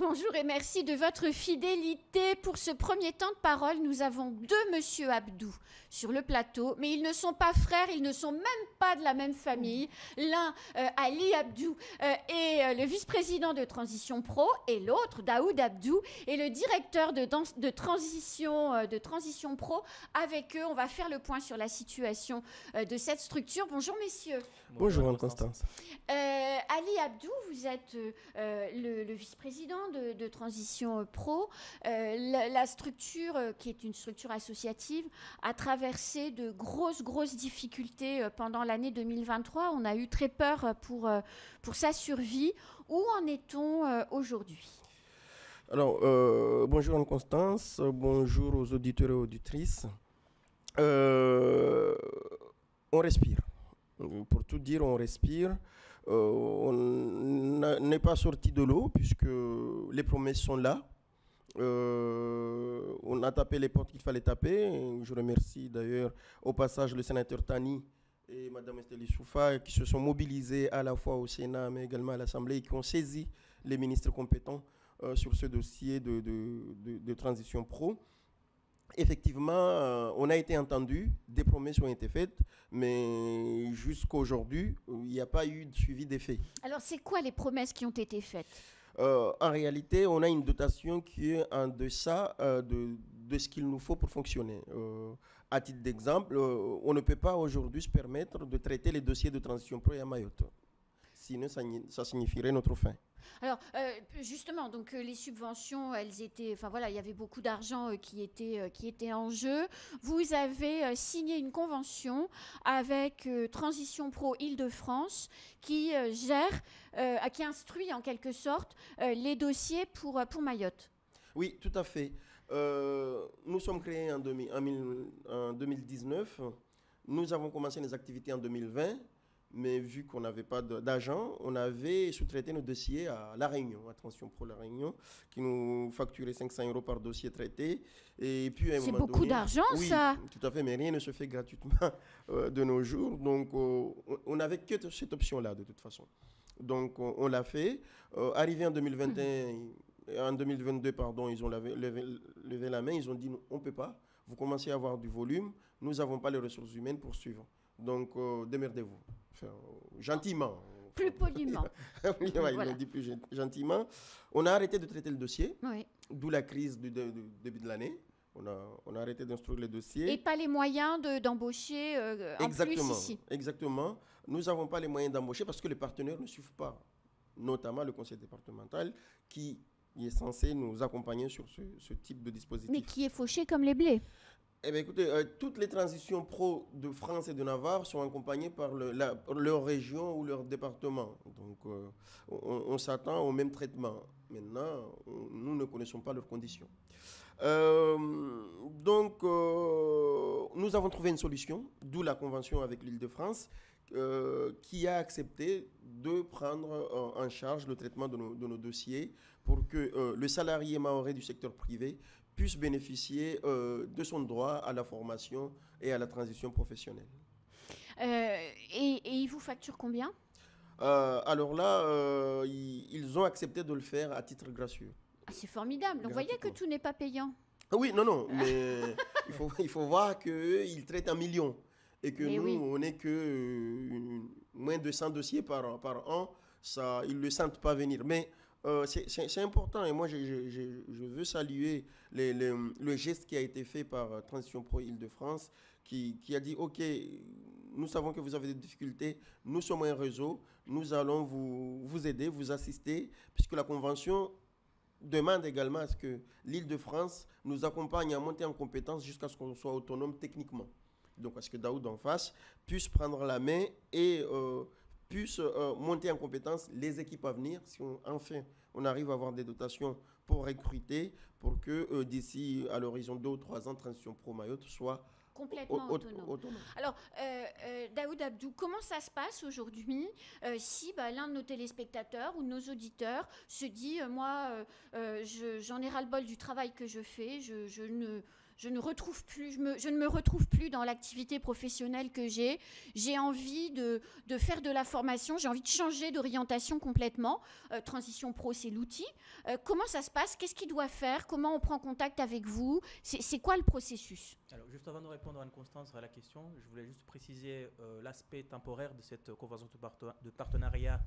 Bonjour et merci de votre fidélité. Pour ce premier temps de parole, nous avons deux Monsieur Abdou sur le plateau, mais ils ne sont pas frères, ils ne sont même pas de la même famille. L'un, euh, Ali Abdou, euh, est euh, le vice-président de Transition Pro, et l'autre, Daoud Abdou, est le directeur de, transition, de Transition Pro. Avec eux, on va faire le point sur la situation de cette structure. Bonjour messieurs. Bonjour Ali Abdou, vous êtes euh, euh, le, vice-président de, Transition euh, Pro. La, structure, qui est une structure associative, a traversé de grosses, grosses difficultés pendant l'année 2023. On a eu très peur pour, pour sa survie. Où en est-on aujourd'hui? Alors, bonjour Anne-Constance, bonjour aux auditeurs et auditrices. On respire. Pour tout dire, on respire. Euh, on n'est pas sorti de l'eau puisque les promesses sont là. Euh, on a tapé les portes qu'il fallait taper. Je remercie d'ailleurs au passage le sénateur Tani et Mme Estelle Soufa qui se sont mobilisés à la fois au Sénat mais également à l'Assemblée et qui ont saisi les ministres compétents euh, sur ce dossier de transition pro. Effectivement, euh, on a été entendu, des promesses ont été faites, mais jusqu'à aujourd'hui, il n'y a pas eu de suivi des faits. Alors, c'est quoi les promesses qui ont été faites? Euh, en réalité, on a une dotation qui est en deçà euh, de, de ce qu'il nous faut pour fonctionner. Euh, à titre d'exemple, euh, on ne peut pas aujourd'hui se permettre de traiter les dossiers de transition pro et à Mayotte. Sinon, ça, ni- ça signifierait notre fin. Alors, euh, justement, donc euh, les subventions, elles étaient, enfin voilà, il y avait beaucoup d'argent euh, qui était qui était en jeu. Vous avez signé une convention avec Transition Pro Île-de-France qui gère, qui instruit en quelque sorte les dossiers pour pour Mayotte. Oui, tout à fait. Nous sommes créés en, 2000 en mille- en 2019. Nous avons commencé nos activités en 2020, mais vu qu'on n'avait pas d'agent, on avait sous-traité nos dossiers à La Réunion, Attention Pro La Réunion, qui nous facturait 500 euros par dossier traité. Et puis, C'est beaucoup d'argent, oui, ça. Tout à fait, mais rien ne se fait gratuitement euh, de nos jours. Donc, euh, on- n'avait que cette option-là, de toute façon. Donc, on, on l'a fait. Euh, arrivé en 2021, en 2022, pardon, ils ont levé, levé- levé la main. Ils ont dit on ne peut pas. Vous commencez à avoir du volume. Nous n'avons pas les ressources humaines pour suivre. Donc, euh, démerdez-vous. Enfin, euh, gentiment. Plus poliment. Oui, ouais, Voilà. dit plus gen- gentiment. On a arrêté de traiter le dossier, Oui. d'où la crise du, de- du début de l'année. On a, on a arrêté d'instruire les dossiers. Et pas les moyens de- d'embaucher euh, en Exactement. plus ici. Exactement. Nous n'avons pas les moyens d'embaucher parce que les partenaires ne suivent pas, notamment le conseil départemental qui est censé nous accompagner sur ce, ce type de dispositif. Mais qui est fauché comme les blés. Eh bien, écoutez, euh, toutes les transitions pro de France et de Navarre sont accompagnées par leur région ou leur département. Donc, euh, on, s'attend au même traitement. Maintenant, nous ne connaissons pas leurs conditions. Euh, donc, nous avons trouvé une solution, d'où la convention avec l'Île-de-France, euh, qui a accepté de prendre en charge le traitement de nos, de nos dossiers pour que le salarié maoré du secteur privé puisse bénéficier euh, de son droit à la formation et à la transition professionnelle. Euh, et, et ils vous facturent combien? Euh, alors là, euh, ils, ils ont accepté de le faire à titre gracieux. Ah, C'est formidable. Donc, vous voyez que tout n'est pas payant. Ah oui, non, non, mais il, faut, il faut voir qu'ils traitent un million et que Mais nous, oui. on n'est que euh, une- moins de 100 dossiers par, par an. Ça, ils ne le sentent pas venir. Mais euh, c'est- important et moi, je, veux saluer le geste qui a été fait par euh, Transition Pro Île-de-France qui, a dit, OK, nous savons que vous avez des difficultés, nous sommes un réseau, nous allons vous, vous aider, vous assister, puisque la convention demande également à ce que l'Île-de-France nous accompagne à monter en compétence jusqu'à ce qu'on soit autonome techniquement. Donc à ce que Daoud en face puisse prendre la main et euh, puisse euh, monter en compétence les équipes à venir. Si on, enfin on arrive à avoir des dotations pour recruter, pour que euh, d'ici à l'horizon 2 ou 3 ans, Transition Pro Mayotte soit Complètement au- au- autonome. autonome. Alors, euh, Daoud Abdou, comment ça se passe aujourd'hui si bah, l'un de nos téléspectateurs ou de nos auditeurs se dit, moi, je- j'en ai ras-le-bol du travail que je fais, je, je ne, je ne me, retrouve plus dans l'activité professionnelle que j'ai. J'ai envie de, faire de la formation, j'ai envie de changer d'orientation complètement. Euh, Transition Pro, c'est l'outil. Euh, comment ça se passe? Qu'est-ce qu'il doit faire? Comment on prend contact avec vous? C'est quoi le processus? Juste avant de répondre à une constance à la question, je voulais juste préciser euh, l'aspect temporaire de cette convention de, partenariat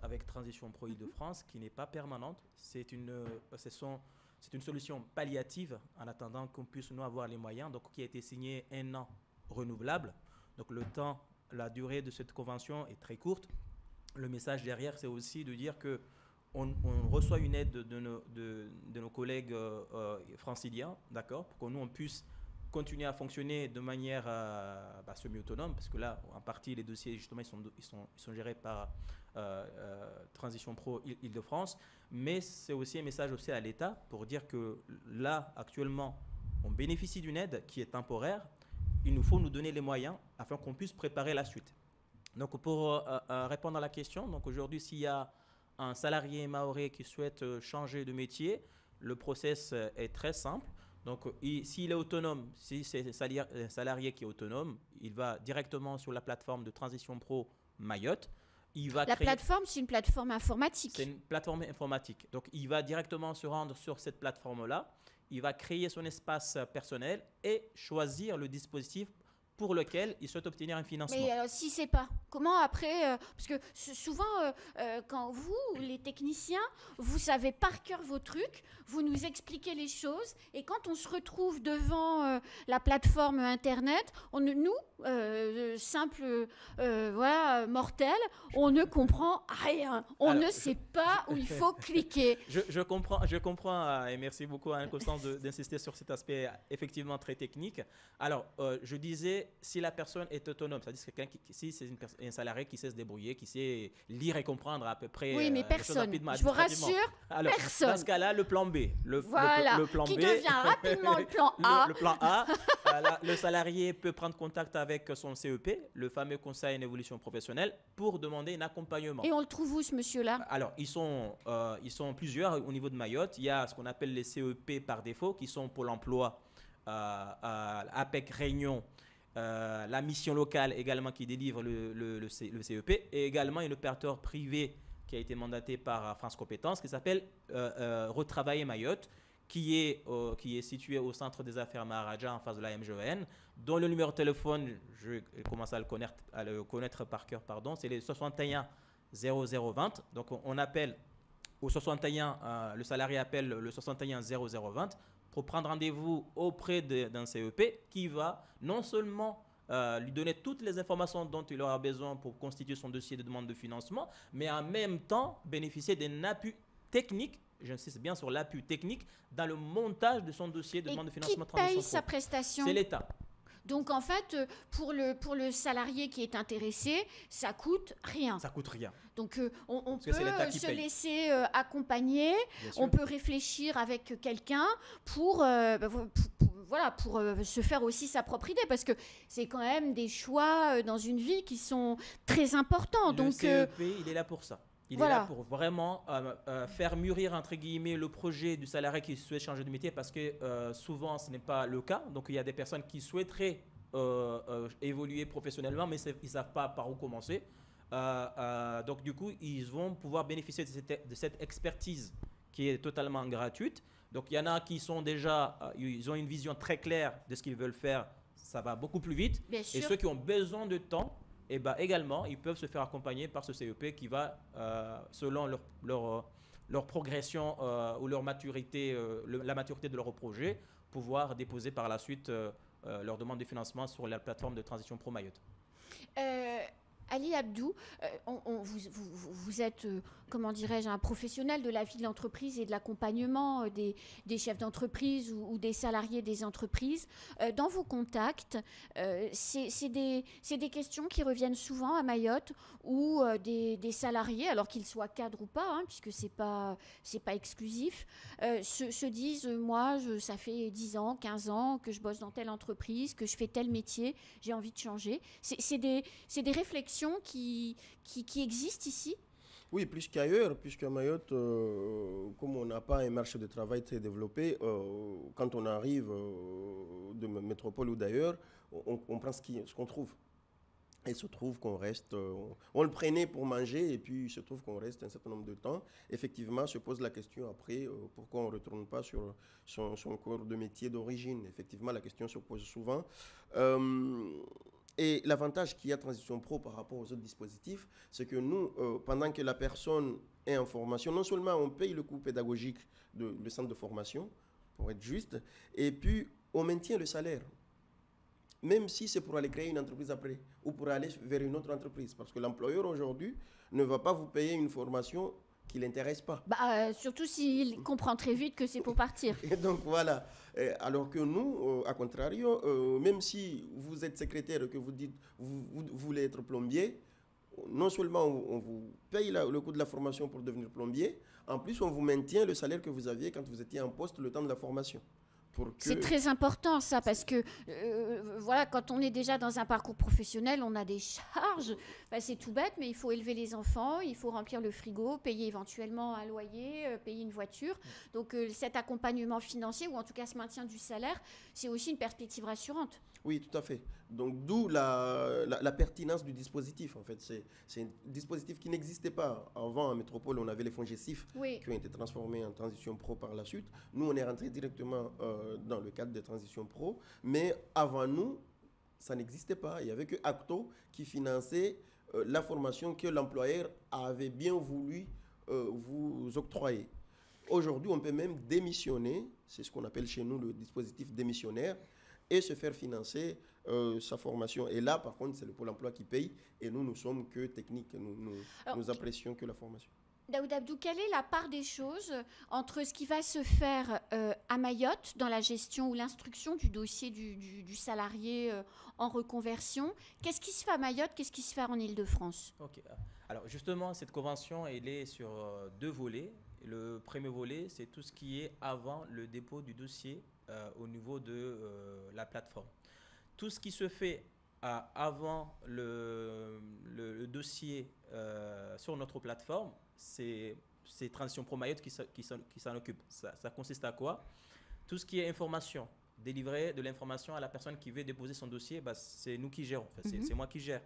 avec Transition Pro Île-de-France, qui n'est pas permanente. C'est une, ce sont c'est une solution palliative en attendant qu'on puisse nous avoir les moyens, donc qui a été signé un an renouvelable. Donc le temps, la durée de cette convention est très courte. Le message derrière, c'est aussi de dire que on, reçoit une aide de, nos, collègues euh, euh, franciliens, d'accord, pour que nous on puisse continuer à fonctionner de manière euh, bah, semi-autonome, parce que là, en partie, les dossiers, justement, ils sont, gérés par Transition Pro Île-de-France, mais c'est aussi un message aussi à l'État pour dire que là, actuellement, on bénéficie d'une aide qui est temporaire. Il nous faut nous donner les moyens afin qu'on puisse préparer la suite. Donc, pour euh, répondre à la question, donc aujourd'hui, s'il y a un salarié maoré qui souhaite changer de métier, le process est très simple. Donc, s'il est autonome, si c'est un salarié qui est autonome, il va directement sur la plateforme de Transition Pro Mayotte la plateforme, c'est une plateforme informatique. C'est une plateforme informatique. Donc, il va directement se rendre sur cette plateforme-là. Il va créer son espace personnel et choisir le dispositif pour lequel il souhaite obtenir un financement. Mais alors, si c'est pas, comment après euh, Parce que souvent, euh, euh, quand vous, les techniciens, vous savez par cœur vos trucs, vous nous expliquez les choses, et quand on se retrouve devant la plateforme Internet, on, nous, simples voilà, mortels, on ne comprend rien. On ne sait pas où il faut cliquer. Je, je, comprends, je comprends, et merci beaucoup à Constance d'insister sur cet aspect effectivement très technique. Alors, je disais si la personne est autonome, c'est-à-dire quelqu'un qui, si c'est un salarié qui sait se débrouiller, qui sait lire et comprendre à peu près. Oui, mais euh, personne. Je vous rassure, personne. Dans ce cas-là, le plan B. Le, voilà, le, plan qui devient rapidement le plan A. Le, plan A. le salarié peut prendre contact avec son CEP, le fameux Conseil en évolution professionnelle, pour demander un accompagnement. Et on le trouve où, ce monsieur-là? Alors, ils sont, euh, ils sont plusieurs au niveau de Mayotte. Il y a ce qu'on appelle les CEP par défaut, qui sont pour l'emploi, euh, APEC Réunion euh, la mission locale également qui délivre le, CEP et également un opérateur privé qui a été mandaté par France Compétences qui s'appelle euh, euh, Retravailler Mayotte qui est, qui est situé au centre des affaires Maharaja en face de la MGN, dont le numéro de téléphone, je commence à le connaître, à le connaître par cœur, pardon, c'est le 61 0020. Donc on, appelle au 61, le salarié appelle le 61 0020 pour prendre rendez-vous auprès d'un CEP qui va non seulement euh, lui donner toutes les informations dont il aura besoin pour constituer son dossier de demande de financement, mais en même temps bénéficier d'un appui technique j'insiste bien sur l'appui technique dans le montage de son dossier de demande de financement. Qui paye sa prestation? C'est l'État. Donc en fait, euh, pour le, pour le salarié qui est intéressé, ça coûte rien. Ça coûte rien. Donc euh, on, peut se laisser euh, accompagner, on peut réfléchir avec quelqu'un pour, bah, voilà, pour se faire aussi sa propre idée, parce que c'est quand même des choix dans une vie qui sont très importants. Le Donc, CEP, il est là pour ça. Il est là pour vraiment euh, euh, faire mûrir, entre guillemets, le projet du salarié qui souhaite changer de métier parce que euh, souvent, ce n'est pas le cas. Donc, il y a des personnes qui souhaiteraient évoluer professionnellement, mais ils ne savent pas par où commencer. donc, du coup, ils vont pouvoir bénéficier de cette, de cette, expertise qui est totalement gratuite. Donc, il y en a qui sont déjà, ils ont une vision très claire de ce qu'ils veulent faire. Ça va beaucoup plus vite. et ceux qui ont besoin de temps, et bah également, ils peuvent se faire accompagner par ce CEP qui va, euh, selon leur, leur, euh, leur progression euh, ou leur maturité, la maturité de leur projet, pouvoir déposer par la suite leur demande de financement sur la plateforme de transition Pro Mayotte. Ali Abdou, on, vous, êtes comment dirais-je, un professionnel de la vie de l'entreprise et de l'accompagnement euh, des, chefs d'entreprise ou, des salariés des entreprises. Euh, dans vos contacts, euh, c'est des, questions qui reviennent souvent à Mayotte où des, salariés, alors qu'ils soient cadres ou pas, hein, puisque ce n'est pas, exclusif, se, se, disent, moi, ça fait 10 ans, 15 ans que je bosse dans telle entreprise, que je fais tel métier, j'ai envie de changer. C'est des, des qui, qui, qui existent ici Oui, plus qu'ailleurs, puisqu'à Mayotte, euh, comme on n'a pas un marché de travail très développé, euh, quand on arrive euh, de métropole ou d'ailleurs, on, prend ce qu'on trouve. Et il se trouve qu'on reste, euh, on, le prenait pour manger et puis il se trouve qu'on reste un certain nombre de temps. Effectivement, se pose la question après, pourquoi on ne retourne pas sur son corps de métier d'origine Effectivement, la question se pose souvent. Et l'avantage qu'il y a Transition Pro par rapport aux autres dispositifs, c'est que nous, euh, pendant que la personne est en formation, non seulement on paye le coût pédagogique de centre de formation, pour être juste, et puis on maintient le salaire même si c'est pour aller créer une entreprise après ou pour aller vers une autre entreprise. Parce que l'employeur aujourd'hui ne va pas vous payer une formation qui l'intéresse pas. Bah, euh, surtout s'il comprend très vite que c'est pour partir. Et donc voilà. Alors que nous, euh, à contrario, euh, même si vous êtes secrétaire et que vous dites vous, vous- voulez être plombier, non seulement on, on vous paye la- le coût de la formation pour devenir plombier, en plus on vous maintient le salaire que vous aviez quand vous étiez en poste le temps de la formation. C'est très important ça parce que euh, voilà quand on est déjà dans un parcours professionnel on a des charges Enfin, c'est tout bête mais il faut élever les enfants il faut remplir le frigo payer éventuellement un loyer euh, payer une voiture donc euh, cet accompagnement financier ou en tout cas ce maintien du salaire c'est aussi une perspective rassurante Oui, tout à fait. Donc, d'où la, la- la pertinence du dispositif, en fait. C'est un dispositif qui n'existait pas. Avant, en métropole, on avait les fonds GESIF oui qui ont été transformés en transition pro par la suite. Nous, on est rentré directement euh, dans le cadre des transitions pro. Mais avant nous, ça n'existait pas. Il n'y avait que Acto qui finançait euh, la formation que l'employeur avait bien voulu euh, vous octroyer. Aujourd'hui, on peut même démissionner, c'est ce qu'on appelle chez nous le dispositif démissionnaire, et se faire financer euh, sa formation. Et là, par contre, c'est le Pôle emploi qui paye, et nous, nous sommes que techniques, nous, nous, Alors, nous apprécions que la formation. Daoud Abdou, quelle est la part des choses entre ce qui va se faire euh, à Mayotte dans la gestion ou l'instruction du dossier du, salarié euh, en reconversion? Qu'est-ce qui se fait à Mayotte? Qu'est-ce qui se fait en Ile-de-France Ok. Alors justement, cette convention, elle est sur euh, deux volets. Le premier volet, c'est tout ce qui est avant le dépôt du dossier au niveau de la plateforme. Tout ce qui se fait avant le, dossier sur notre plateforme, c'est Transition Pro Mayotte qui s'en- qui s'en occupe. Ça, ça consiste à quoi? Tout ce qui est information, délivrer de l'information à la personne qui veut déposer son dossier, bah, c'est nous qui gérons. Enfin, c'est- Mhm. C'est moi qui gère.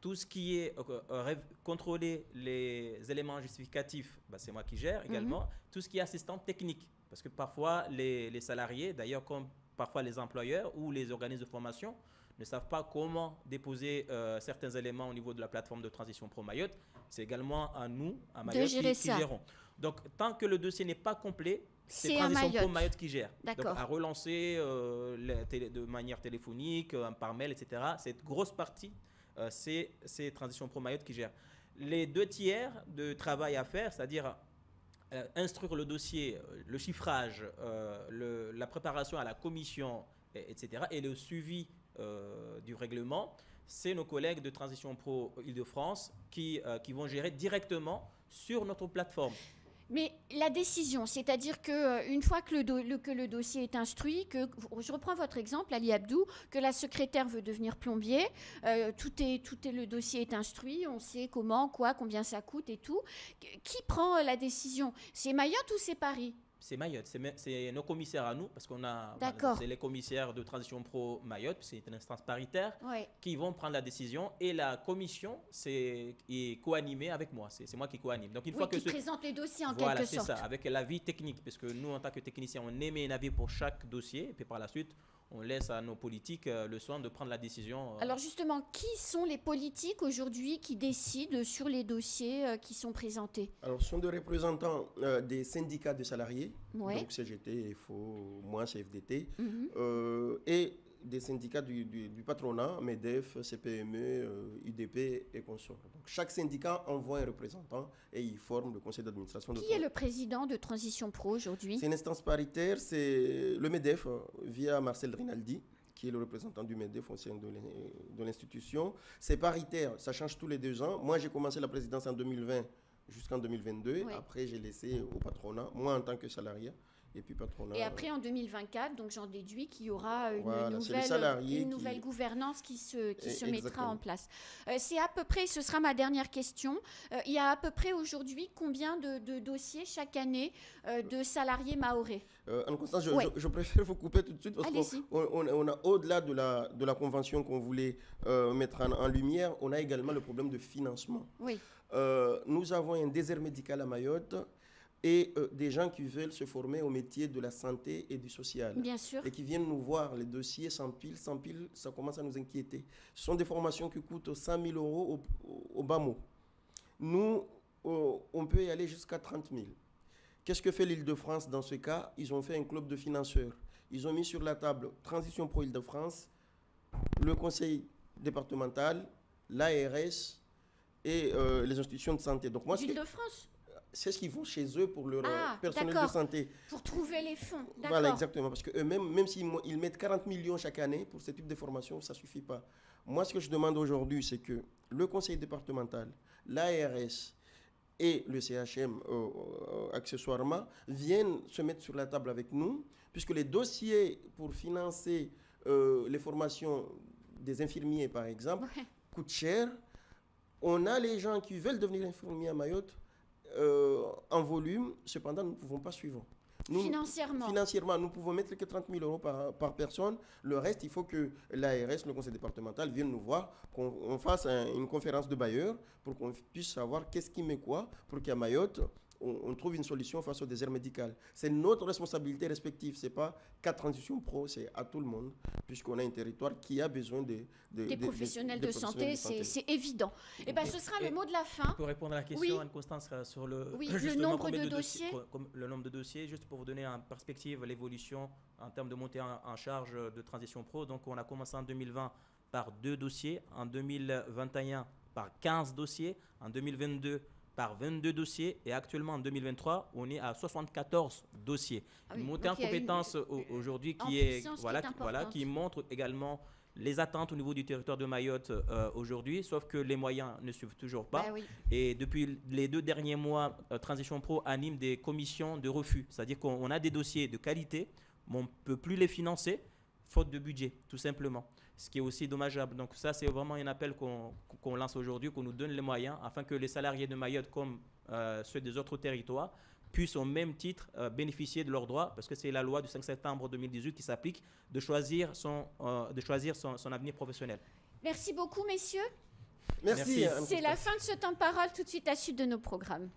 Tout ce qui est euh, euh, contrôler les éléments justificatifs, bah, c'est moi qui gère également. Tout ce qui est assistante technique, parce que parfois les, les salariés, d'ailleurs comme parfois les employeurs ou les organismes de formation, ne savent pas comment déposer euh, certains éléments au niveau de la plateforme de transition Pro Mayotte. C'est également à nous, à Mayotte, qui- gérer qui, gérons. Donc tant que le dossier n'est pas complet, c'est Transition Pro Mayotte. Mayotte qui gère. Donc à relancer euh, les télé- de manière téléphonique, euh, par mail, etc. Cette grosse partie, euh, c'est Transition Pro Mayotte qui gère. Les deux tiers de travail à faire, c'est-à-dire instruire le dossier, le chiffrage, le- la préparation à la commission, et- etc., et le suivi euh, du règlement, c'est nos collègues de Transition Pro Île-de-France qui, euh, qui vont gérer directement sur notre plateforme. Mais la décision, c'est-à-dire que euh, une fois que le, que le dossier est instruit, que je reprends votre exemple, Ali Abdou, que la secrétaire veut devenir plombier, tout est tout est le dossier est instruit, on sait comment, quoi, combien ça coûte et tout. Qui- prend la décision? C'est Mayotte ou c'est Paris? C'est Mayotte, c'est c'est nos commissaires à nous, parce qu'on a. C'est les commissaires de Transition Pro Mayotte, c'est une instance paritaire, qui vont prendre la décision et la commission c'est est co-animée avec moi. C'est c'est moi qui co-anime. Donc une Oui, fois que qui ce- présente les dossiers en voilà, quelque c'est sorte. ça, avec l'avis technique, parce que nous, en tant que technicien, on émet un avis pour chaque dossier, et puis par la suite, on laisse à nos politiques euh, le soin de prendre la décision. euh, Alors justement, qui sont les politiques aujourd'hui qui décident sur les dossiers euh, qui sont présentés? Alors, ce sont des représentants euh, des syndicats de salariés, Ouais. donc CGT, FO, moi, CFDT, Mhm. euh, et des syndicats du, du- du patronat, MEDEF, CPME, euh, UDP et consorts. Donc, chaque syndicat envoie un représentant et il forme le conseil d'administration de Qui est le président de Transition Pro aujourd'hui? C'est une instance paritaire, c'est le MEDEF euh, via Marcel Rinaldi, qui est le représentant du MEDEF au sein de l'in- de l'institution. C'est paritaire, ça change tous les deux ans. Moi, j'ai commencé la présidence en 2020 jusqu'en 2022. Oui. Après, j'ai laissé au patronat, moi en tant que salarié. Et puis patronat. Et après, en 2024, donc j'en déduis qu'il y aura une Voilà, nouvelle, qui- gouvernance qui se, qui Et- se mettra en place. Euh, c'est à peu près, ce sera ma dernière question, euh, il y a à peu près aujourd'hui combien de, de dossiers chaque année euh, de salariés maorais Euh, Anne-Constance, je, Ouais. je- je préfère vous couper tout de suite parce qu'on on, on a, au-delà de la, de la convention qu'on voulait mettre en, en lumière, on a également le problème de financement. Oui, nous avons un désert médical à Mayotte et euh, des gens qui veulent se former au métier de la santé et du social. bien sûr. Et qui viennent nous voir, les dossiers s'empilent, s'empilent, ça commence à nous inquiéter. Ce sont des formations qui coûtent 100 000 euros au, au- bas mot. Nous, euh, on peut y aller jusqu'à 30 000. Qu'est-ce que fait l'Île-de-France dans ce cas? Ils ont fait un club de financeurs. Ils ont mis sur la table Transition Pro Île-de-France, le conseil départemental, l'ARS et euh, les institutions de santé. Donc moi, ce que- Île-de-France, c'est ce qu'ils font chez eux pour leur euh, Ah, personnel de santé. pour trouver les fonds. Voilà, exactement. Parce qu'eux-mêmes, même s'ils ils mettent 40 millions chaque année pour ce type de formation, ça ne suffit pas. Moi, ce que je demande aujourd'hui, c'est que le conseil départemental, l'ARS et le CHM, euh, euh, accessoirement, viennent se mettre sur la table avec nous, puisque les dossiers pour financer euh, les formations des infirmiers, par exemple, Ouais. coûtent cher. On a les gens qui veulent devenir infirmiers à Mayotte euh, en volume, cependant, nous ne pouvons pas suivre. Nous- Financièrement. Financièrement, nous pouvons mettre que 30 000 euros par, par personne. Le reste, il faut que l'ARS, le conseil départemental, vienne nous voir, qu'on on fasse un- une conférence de bailleurs pour qu'on puisse savoir qu'est-ce qui met quoi, pour qu'à Mayotte, on, on trouve une solution face au désert médical. C'est notre responsabilité respective. Ce n'est pas qu'à Transition Pro, c'est à tout le monde, puisqu'on a un territoire qui a besoin de, de- Des de- professionnels des de professionnels santé, c'est c'est évident. Et ben, ce sera Et- le mot de la fin. Pour répondre à la question, Oui. Anne-Constance, euh, sur le, Oui, le justement, nombre de dossiers- dossiers. co- comme le nombre de dossiers, juste pour vous donner en perspective l'évolution en termes de montée en, en charge de transition pro. Donc, on a commencé en 2020 par deux dossiers, en 2021 par 15 dossiers, en 2022 par 22 dossiers et actuellement en 2023, on est à 74 dossiers. Ah oui, Une montée en une- compétences au- aujourd'hui qui est, qui voilà, est voilà, qui montre également les attentes au niveau du territoire de Mayotte euh, aujourd'hui, sauf que les moyens ne suivent toujours pas. Bah oui. Et depuis les deux derniers mois, euh, Transition Pro anime des commissions de refus. C'est-à-dire qu'on on a des dossiers de qualité, mais on ne peut plus les financer, faute de budget, tout simplement. Ce qui est aussi dommageable. Donc ça, c'est vraiment un appel qu'on qu'on lance aujourd'hui, qu'on nous donne les moyens, afin que les salariés de Mayotte, comme euh, ceux des autres territoires, puissent au même titre euh, bénéficier de leurs droits, parce que c'est la loi du 5 septembre 2018 qui s'applique, de choisir son, euh, de choisir son, son avenir professionnel. Merci beaucoup, messieurs. Merci. C'est la fin de ce temps de parole. Tout de suite, la suite de nos programmes.